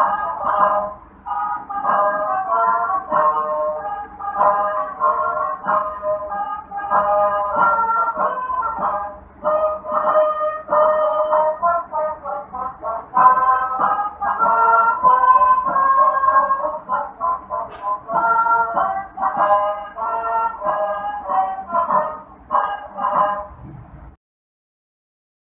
Oh.